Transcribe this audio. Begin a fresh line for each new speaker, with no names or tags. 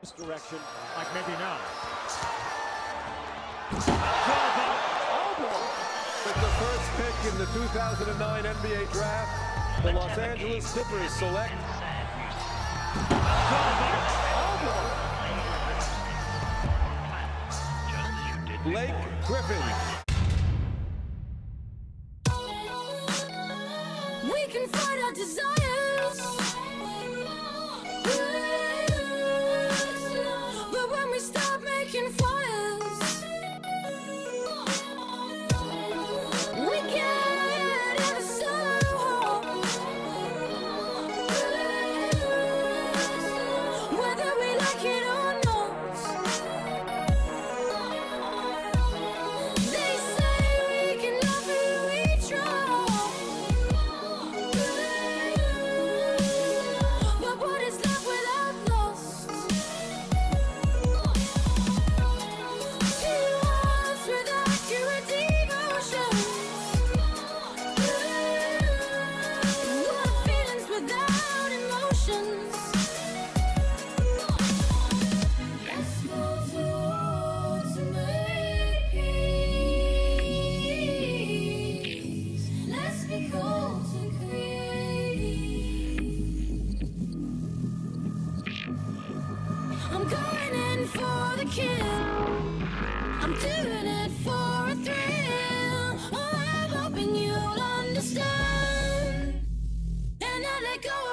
this direction, like maybe now.
With the first pick in the 2009 NBA draft, the Los Angeles Clippers select Blake Griffin.
We can fight our desires. go